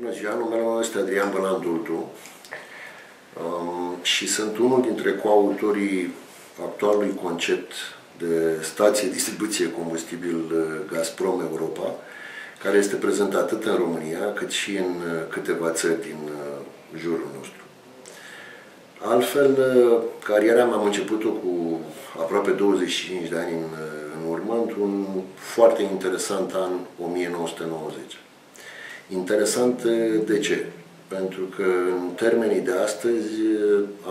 Bună ziua, numele meu este Adrian Bălan Dultu um, și sunt unul dintre coautorii actualului concept de stație distribuție combustibil uh, Gazprom Europa, care este prezentat atât în România cât și în uh, câteva țări din uh, jurul nostru. Altfel, cariera mea am început-o cu aproape 25 de ani în, în urmă, într-un foarte interesant an 1990. Interesant de ce? Pentru că în termenii de astăzi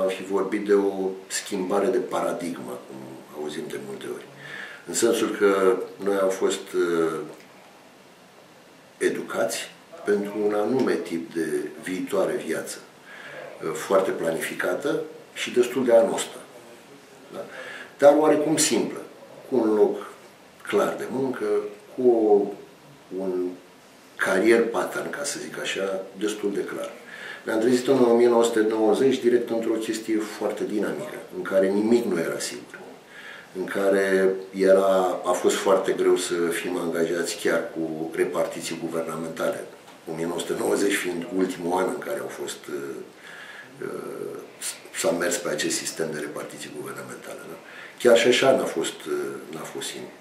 am fi vorbit de o schimbare de paradigmă, cum auzim de multe ori. În sensul că noi am fost educați pentru un anume tip de viitoare viață, foarte planificată și destul de anostă. Da? Dar oarecum simplă, cu un loc clar de muncă, cu o, un carier pattern, ca să zic așa, destul de clar. Ne-am trezit în 1990 direct într-o chestie foarte dinamică, în care nimic nu era sigur, în care era, a fost foarte greu să fim angajați chiar cu repartiții guvernamentale, 1990 fiind ultimul an în care au fost uh, uh, s-a mers pe acest sistem de repartiții guvernamentale. Da? Chiar și așa n-a fost, uh, n-a fost simplu.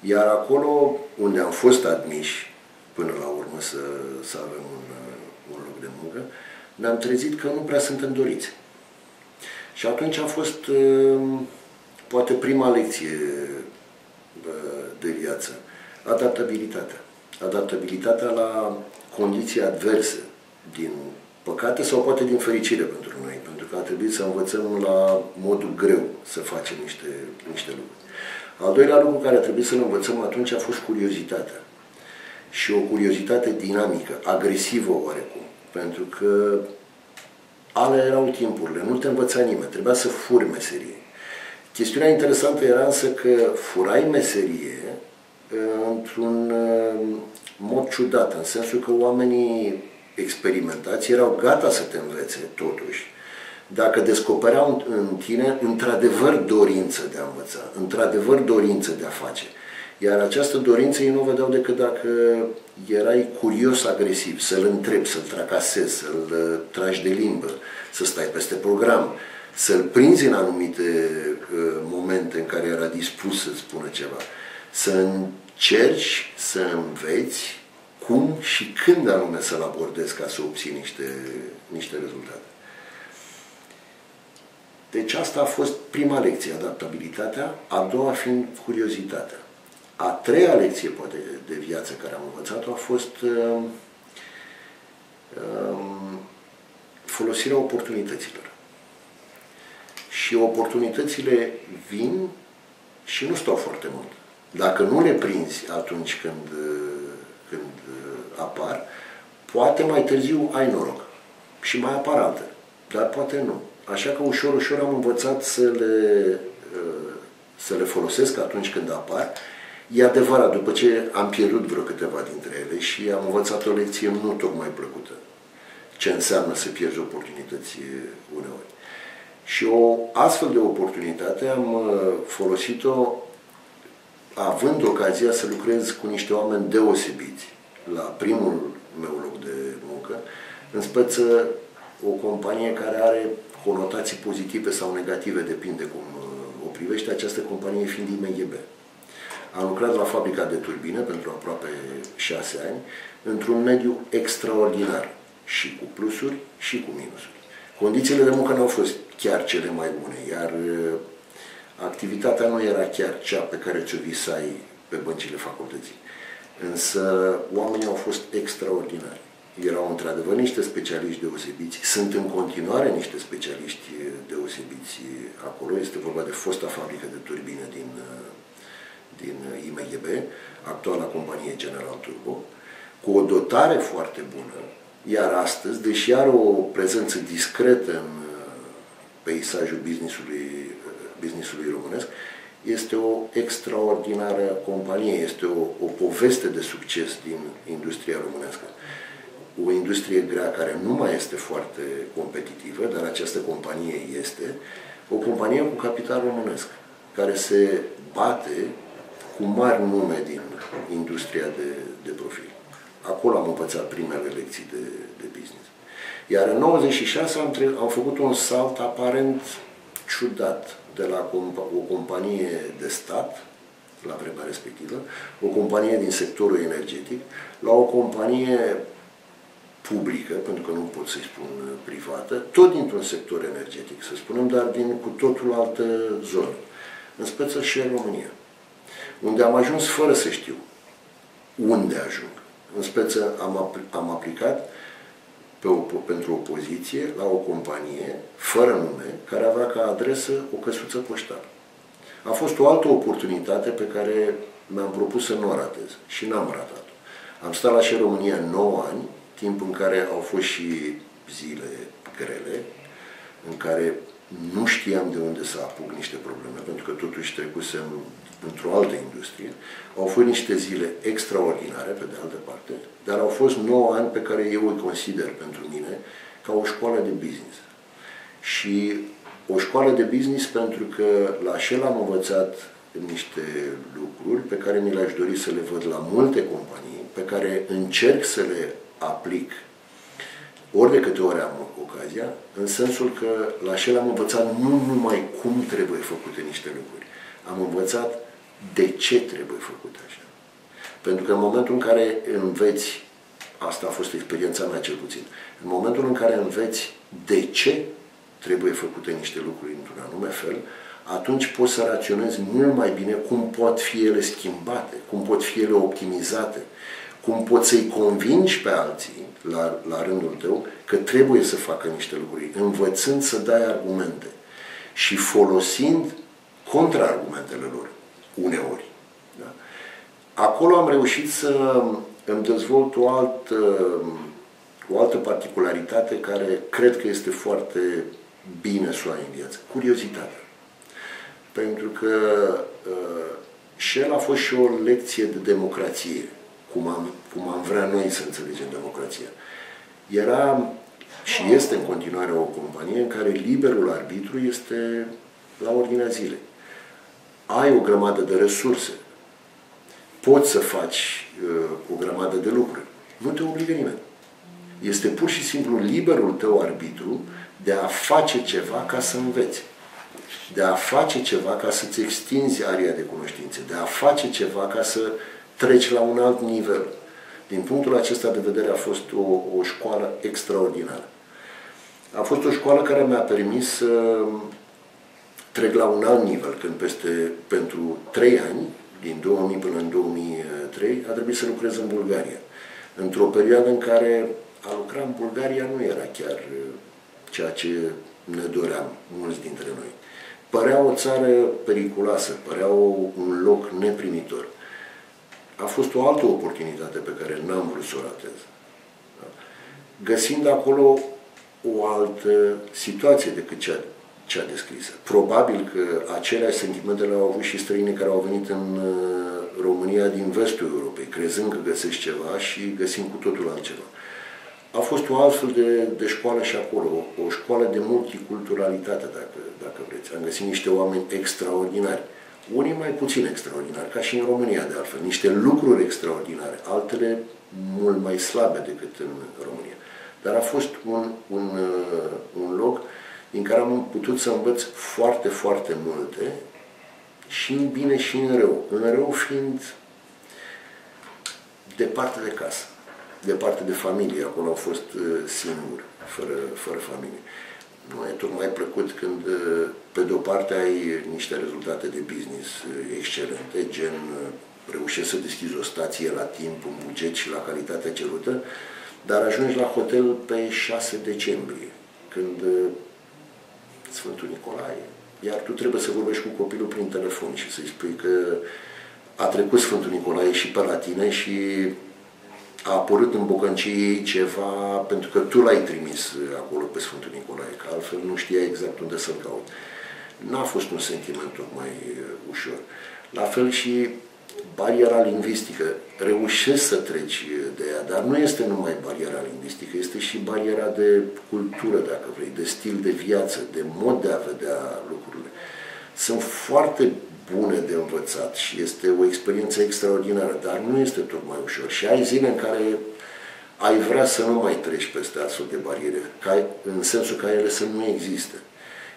Iar acolo unde am fost admiși, până la urmă să, să avem un, un loc de muncă, ne-am trezit că nu prea suntem doriți. Și atunci a fost poate prima lecție de viață, adaptabilitatea. Adaptabilitatea la condiții adverse, din păcate sau poate din fericire pentru noi, pentru că a trebuit să învățăm la modul greu să facem niște, niște lucruri. Al doilea lucru care a trebuit să-l învățăm atunci a fost curiozitatea și o curiozitate dinamică, agresivă oarecum. Pentru că ale erau timpurile, nu te învăța nimeni, trebuia să furi meserie. Chestiunea interesantă era însă că furai meserie uh, într-un uh, mod ciudat, în sensul că oamenii experimentați erau gata să te învețe totuși, dacă descopereau în tine într-adevăr dorință de a învăța, într-adevăr dorință de a face. Iar această dorință ei nu o vedeau decât dacă erai curios agresiv, să-l întrebi, să-l tracasezi, să-l uh, tragi de limbă, să stai peste program, să-l prinzi în anumite uh, momente în care era dispus să spună ceva, să încerci să înveți cum și când anume să-l abordezi ca să obții niște, niște rezultate. Deci asta a fost prima lecție, adaptabilitatea, a doua fiind curiozitatea. A treia lecție, poate, de viață care am învățat-o a fost uh, uh, folosirea oportunităților. Și oportunitățile vin și nu stau foarte mult. Dacă nu le prinzi atunci când, când apar, poate mai târziu ai noroc și mai apar altele, dar poate nu. Așa că ușor, ușor am învățat să le, să le folosesc atunci când apar E adevărat, după ce am pierdut vreo câteva dintre ele și am învățat o lecție nu tocmai plăcută, ce înseamnă să pierzi oportunități uneori. Și o astfel de oportunitate am uh, folosit-o având ocazia să lucrez cu niște oameni deosebiți la primul meu loc de muncă, în speță o companie care are conotații pozitive sau negative, depinde cum uh, o privește, această companie fiind IMGB. Am lucrat la fabrica de turbine pentru aproape șase ani, într-un mediu extraordinar, și cu plusuri și cu minusuri. Condițiile de muncă nu au fost chiar cele mai bune, iar uh, activitatea nu era chiar cea pe care ți-o visai pe băncile facultății. Însă oamenii au fost extraordinari. Erau într-adevăr niște specialiști deosebiți, sunt în continuare niște specialiști deosebiți acolo. Este vorba de fosta fabrică de turbine din uh, din IMGB, actuala companie General Turbo, cu o dotare foarte bună, iar astăzi, deși are o prezență discretă în uh, peisajul businessului, uh, businessului românesc, este o extraordinară companie, este o, o poveste de succes din industria românească. O industrie grea care nu mai este foarte competitivă, dar această companie este o companie cu capital românesc, care se bate cu mari nume din industria de, de profil. Acolo am învățat primele lecții de, de business. Iar în 96 am, tre- am făcut un salt aparent ciudat de la o companie de stat, la vremea respectivă, o companie din sectorul energetic, la o companie publică, pentru că nu pot să-i spun privată, tot dintr-un sector energetic, să spunem, dar din cu totul altă zonă. În speță și în România, unde am ajuns fără să știu unde ajung. În speță am, am aplicat pe o, pentru o poziție la o companie, fără nume, care avea ca adresă o căsuță poștală. A fost o altă oportunitate pe care mi-am propus să nu o ratez și n-am ratat-o. Am stat la și România 9 ani, timp în care au fost și zile grele, în care nu știam de unde să apuc niște probleme, pentru că totuși trecusem într-o altă industrie. Au fost niște zile extraordinare, pe de altă parte, dar au fost 9 ani pe care eu îi consider pentru mine ca o școală de business. Și o școală de business pentru că la Shell am învățat niște lucruri pe care mi le-aș dori să le văd la multe companii, pe care încerc să le aplic ori de câte ori am ocazia, în sensul că la Shell am învățat nu numai cum trebuie făcute niște lucruri, am învățat de ce trebuie făcut așa. Pentru că în momentul în care înveți, asta a fost experiența mea cel puțin, în momentul în care înveți de ce trebuie făcute niște lucruri într-un anume fel, atunci poți să raționezi mult mai bine cum pot fi ele schimbate, cum pot fi ele optimizate, cum poți să-i convingi pe alții, la, la rândul tău, că trebuie să facă niște lucruri, învățând să dai argumente și folosind contraargumentele lor, uneori. Da? Acolo am reușit să îmi dezvolt o altă, o altă particularitate care cred că este foarte bine să o ai în viață. Curiozitatea. Pentru că uh, și el a fost și o lecție de democrație, cum am, cum am vrea noi să înțelegem democrația. Era și este în continuare o companie în care liberul arbitru este la ordinea zilei. Ai o grămadă de resurse. Poți să faci uh, o grămadă de lucruri. Nu te obligă nimeni. Este pur și simplu liberul tău arbitru de a face ceva ca să înveți, de a face ceva ca să-ți extinzi area de cunoștințe, de a face ceva ca să treci la un alt nivel. Din punctul acesta de vedere a fost o, o școală extraordinară. A fost o școală care mi-a permis să trec la un alt nivel, când peste, pentru trei ani, din 2000 până în 2003, a trebuit să lucrez în Bulgaria. Într-o perioadă în care a lucra în Bulgaria nu era chiar ceea ce ne doream mulți dintre noi. Părea o țară periculoasă, părea un loc neprimitor. A fost o altă oportunitate pe care n-am vrut să o ratez. Găsind acolo o altă situație decât cea, cea descrisă. Probabil că aceleași sentimente le-au avut și străinii care au venit în uh, România din vestul Europei, crezând că găsesc ceva și găsind cu totul altceva a fost o altfel de, de școală și acolo, o, o școală de multiculturalitate, dacă, dacă vreți. Am găsit niște oameni extraordinari, unii mai puțin extraordinari, ca și în România de altfel, niște lucruri extraordinare, altele mult mai slabe decât în România. Dar a fost un, un, uh, un loc din care am putut să învăț foarte, foarte multe, și în bine și în rău. În rău fiind departe de casă departe de familie, acolo au fost uh, singur, fără, fără familie. Nu e tocmai plăcut când, uh, pe de-o parte, ai niște rezultate de business uh, excelente, gen reușești să deschizi o stație la timp, un buget și la calitatea cerută, dar ajungi la hotel pe 6 decembrie, când Sfântul Nicolae, iar tu trebuie să vorbești cu copilul prin telefon și să-i spui că a trecut Sfântul Nicolae și pe la tine și a apărut în bocăncii ceva pentru că tu l-ai trimis acolo pe Sfântul Nicolae, că altfel nu știa exact unde să-l caut. N-a fost un sentiment tocmai uh, ușor. La fel și bariera lingvistică. Reușești să treci de ea, dar nu este numai bariera lingvistică, este și bariera de cultură, dacă vrei, de stil de viață, de mod de a vedea lucrurile. Sunt foarte bune de învățat și este o experiență extraordinară, dar nu este tocmai ușor. Și ai zile în care ai vrea să nu mai treci peste astfel de bariere, ca, în sensul ca ele să nu existe.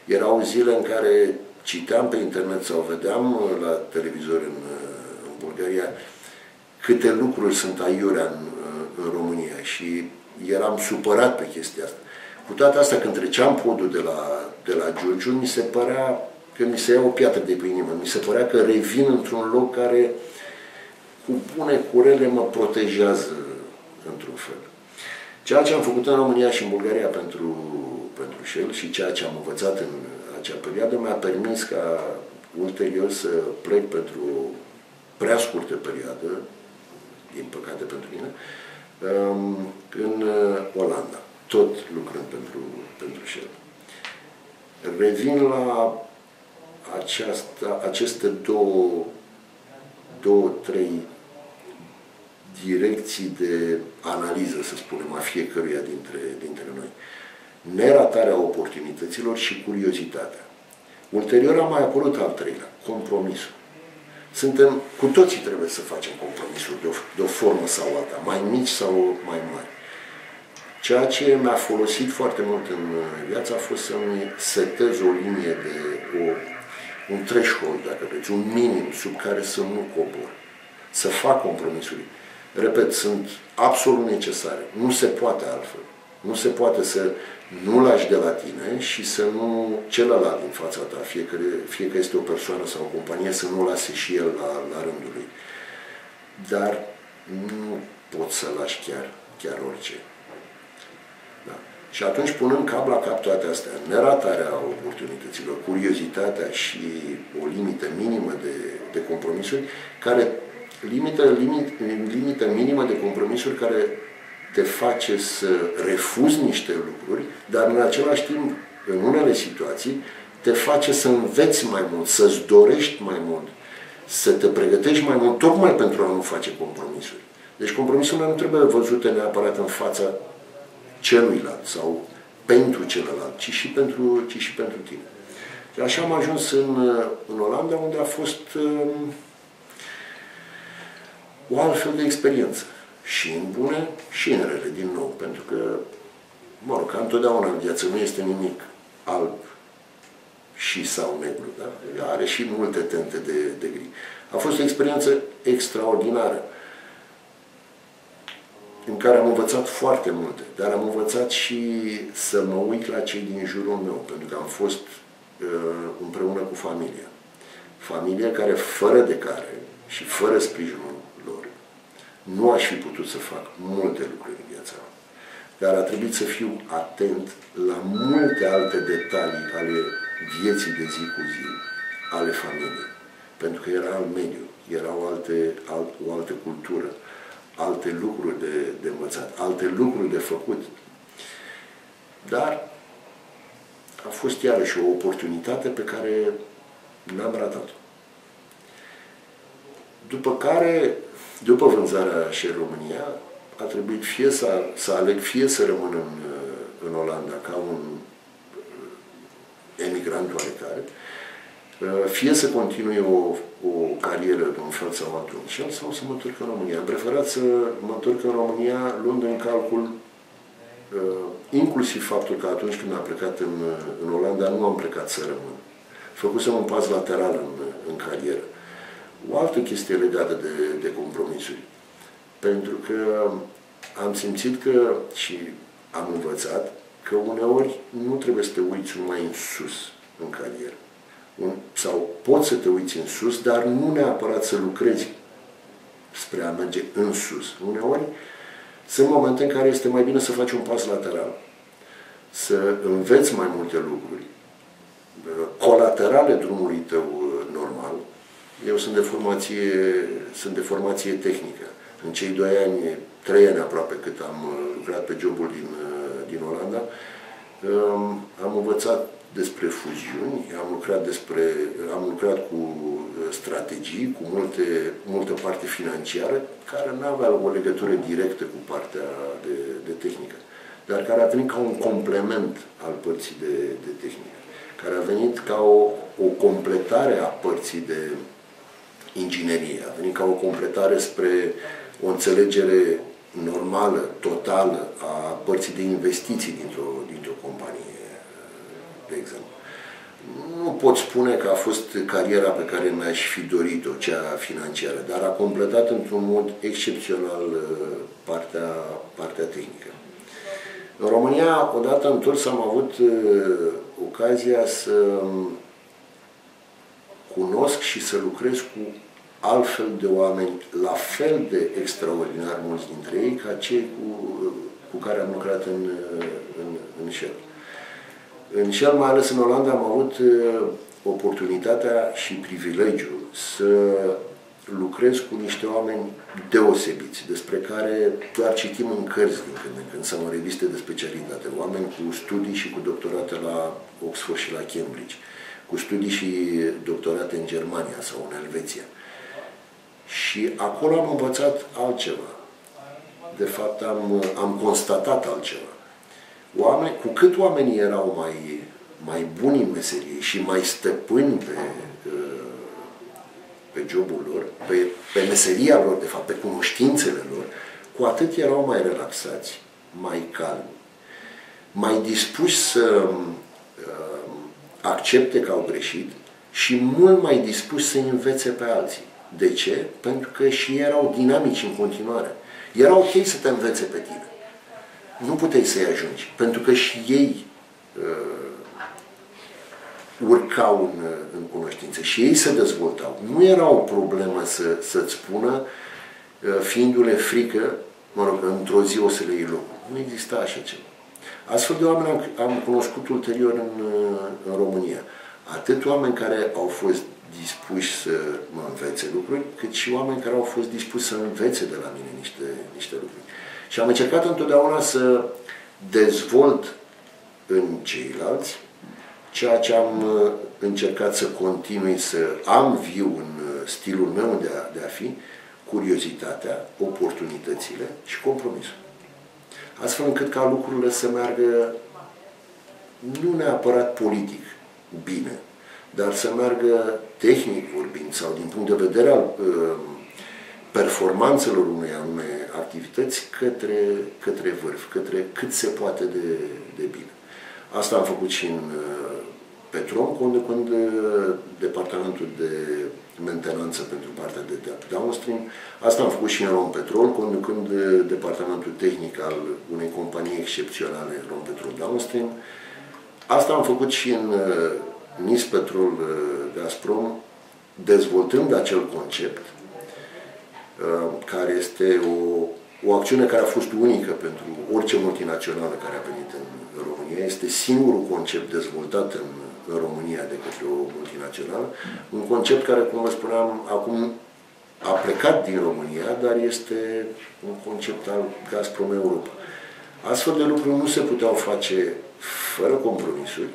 Erau zile în care citeam pe internet sau vedeam la televizor în, în Bulgaria câte lucruri sunt aiurea în, în România și eram supărat pe chestia asta. Cu toate astea, când treceam podul de la, de la Giurgiu, mi se părea că mi se ia o piatră de pe inimă. Mi se părea că revin într-un loc care cu bune curele mă protejează într-un fel. Ceea ce am făcut în România și în Bulgaria pentru, pentru Shell și ceea ce am învățat în acea perioadă mi-a permis ca ulterior să plec pentru o prea scurtă perioadă, din păcate pentru mine, um, în uh, Olanda, tot lucrând pentru, pentru Shell. Revin la aceasta, aceste două, două, trei direcții de analiză, să spunem, a fiecăruia dintre, dintre noi. Neratarea oportunităților și curiozitatea. Ulterior a mai apărut al treilea, compromisul. Suntem, cu toții trebuie să facem compromisuri de o, de o formă sau alta, mai mici sau mai mari. Ceea ce mi-a folosit foarte mult în viață a fost să-mi setez o linie de o, un threshold, dacă vreți, un minim sub care să nu cobor, să fac compromisuri. Repet, sunt absolut necesare. Nu se poate altfel. Nu se poate să nu lași de la tine și să nu celălalt din fața ta, fie că, fie că este o persoană sau o companie, să nu lase și el la, la rândul lui. Dar nu poți să lași chiar, chiar orice. Da. Și atunci, punând cap la cap toate astea, neratarea oportunităților, curiozitatea și o limită minimă de, de compromisuri, care limită, limit, limită minimă de compromisuri care te face să refuzi niște lucruri, dar în același timp, în unele situații, te face să înveți mai mult, să-ți dorești mai mult, să te pregătești mai mult, tocmai pentru a nu face compromisuri. Deci compromisurile nu trebuie văzute neapărat în fața celuilalt sau pentru celălalt, ci și pentru, ci și pentru tine. Și așa am ajuns în, în Olanda, unde a fost um, o altfel de experiență și în bune și în rele, din nou, pentru că, mă rog, ca întotdeauna în viață nu este nimic alb și sau negru, da? are și multe tente de, de gri. A fost o experiență extraordinară în care am învățat foarte multe, dar am învățat și să mă uit la cei din jurul meu, pentru că am fost uh, împreună cu familia. Familia care, fără de care și fără sprijinul nu aș fi putut să fac multe lucruri în viața mea. Dar a trebuit să fiu atent la multe alte detalii ale vieții de zi cu zi, ale familiei. Pentru că era alt mediu, erau alte, alt, o altă cultură, alte lucruri de, de învățat, alte lucruri de făcut. Dar a fost iarăși o oportunitate pe care n-am ratat-o. După care după vânzarea și România, a trebuit fie să, să aleg, fie să rămân în, în Olanda ca un uh, emigrant oarecare, uh, fie să continui o, o carieră de un fel sau altul în sau să mă întorc în România. Am preferat să mă întorc în România luând în calcul uh, inclusiv faptul că atunci când am plecat în, în Olanda nu am plecat să rămân. Făcusem un pas lateral în, în carieră o altă chestie legată de, de compromisuri. Pentru că am simțit că și am învățat că uneori nu trebuie să te uiți numai în sus în carieră. Un, sau poți să te uiți în sus, dar nu neapărat să lucrezi spre a merge în sus. Uneori sunt momente în care este mai bine să faci un pas lateral, să înveți mai multe lucruri, colaterale drumului tău normal, eu sunt de formație, sunt de formație tehnică. În cei doi ani, trei ani aproape cât am uh, lucrat pe jobul din, uh, din Olanda, um, am învățat despre fuziuni, am lucrat, despre, am lucrat cu uh, strategii, cu multe, multă parte financiară, care nu avea o legătură directă cu partea de, de tehnică, dar care a venit ca un complement al părții de, de tehnică. care a venit ca o, o completare a părții de inginerie, a venit ca o completare spre o înțelegere normală, totală a părții de investiții dintr-o, dintr-o companie, de exemplu. Nu pot spune că a fost cariera pe care mi-aș fi dorit-o, cea financiară, dar a completat într-un mod excepțional uh, partea, partea tehnică. În România, odată întors, am avut uh, ocazia să um, cunosc și să lucrez cu altfel de oameni, la fel de extraordinar mulți dintre ei, ca cei cu, cu care am lucrat în, în, în Shell. În Shell, mai ales în Olanda, am avut uh, oportunitatea și privilegiul să lucrez cu niște oameni deosebiți, despre care doar citim în cărți din când în când sau în reviste de specialitate. Oameni cu studii și cu doctorate la Oxford și la Cambridge, cu studii și doctorate în Germania sau în Elveția. Și acolo am învățat altceva. De fapt, am, am constatat altceva. Oameni, cu cât oamenii erau mai, mai buni în meserie și mai stăpâni pe, pe jobul lor, pe, pe meseria lor, de fapt, pe cunoștințele lor, cu atât erau mai relaxați, mai calmi, mai dispuși să uh, accepte că au greșit și mult mai dispuși să învețe pe alții. De ce? Pentru că și ei erau dinamici în continuare. Era ok să te învețe pe tine. Nu puteai să-i ajungi, pentru că și ei uh, urcau în, în cunoștință și ei se dezvoltau. Nu era o problemă să, să-ți spună, uh, fiindu-le frică, mă rog, într-o zi o să le iei locul. Nu exista așa ceva. Astfel de oameni am, am cunoscut ulterior în, uh, în România. Atât oameni care au fost dispuși să mă învețe lucruri, cât și oameni care au fost dispuși să învețe de la mine niște, niște lucruri. Și am încercat întotdeauna să dezvolt în ceilalți ceea ce am uh, încercat să continui să am viu în uh, stilul meu de a, de a fi, curiozitatea, oportunitățile și compromisul. Astfel încât ca lucrurile să meargă nu neapărat politic, bine, dar să meargă tehnic vorbind sau din punct de vedere al uh, performanțelor unei anume activități către, către vârf, către cât se poate de, de bine. Asta am făcut și în uh, Petrom, conducând uh, departamentul de mentenanță pentru partea de downstream. Asta am făcut și în Rompetrol, conducând uh, departamentul tehnic al unei companii excepționale, Rompetrol Downstream. Asta am făcut și în NIS Petrol Gazprom, dezvoltând acel concept, care este o, o acțiune care a fost unică pentru orice multinațională care a venit în România. Este singurul concept dezvoltat în, în România de către o multinațională. Un concept care, cum vă spuneam, acum a plecat din România, dar este un concept al Gazprom Europa. Astfel de lucruri nu se puteau face fără compromisuri,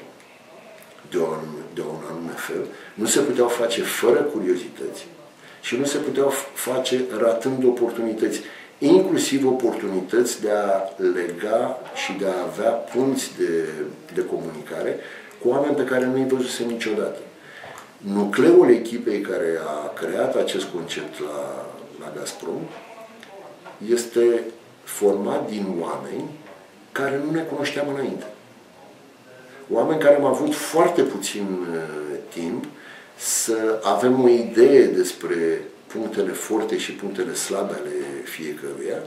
de un, de un anume fel, nu se puteau face fără curiozități și nu se puteau face ratând oportunități inclusiv oportunități de a lega și de a avea punți de, de comunicare cu oameni pe care nu-i văzuse niciodată. Nucleul echipei care a creat acest concept la, la Gazprom este format din oameni care nu ne cunoșteam înainte. Oameni care am avut foarte puțin uh, timp să avem o idee despre punctele forte și punctele slabe ale fiecăruia.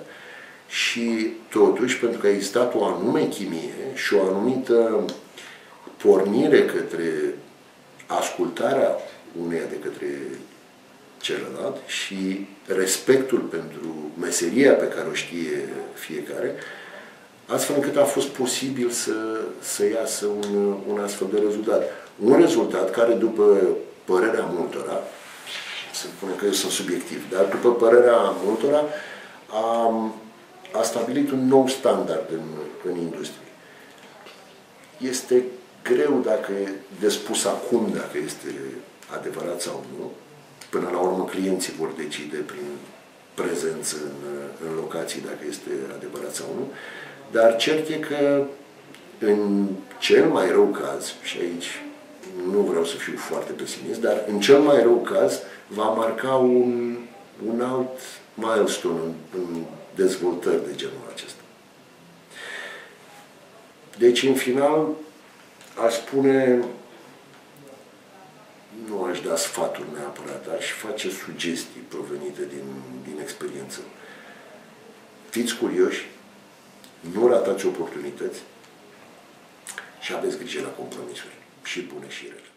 Și totuși, pentru că a existat o anume chimie și o anumită pornire către ascultarea uneia de către celălalt și respectul pentru meseria pe care o știe fiecare, astfel încât a fost posibil să, să iasă un, un astfel de rezultat. Un rezultat care, după părerea multora, se spune că eu sunt subiectiv, dar după părerea multora, a, a stabilit un nou standard în, în industrie. Este greu dacă e de spus acum dacă este adevărat sau nu. Până la urmă clienții vor decide prin prezență în, în locații dacă este adevărat sau nu. Dar cert e că în cel mai rău caz, și aici nu vreau să fiu foarte pesimist, dar în cel mai rău caz va marca un, un alt milestone în, în dezvoltări de genul acesta. Deci, în final, aș spune, nu aș da sfaturi neapărat, aș face sugestii provenite din, din experiență. Fiți curioși, nu ratați oportunități și aveți grijă la compromisuri și bune și rele.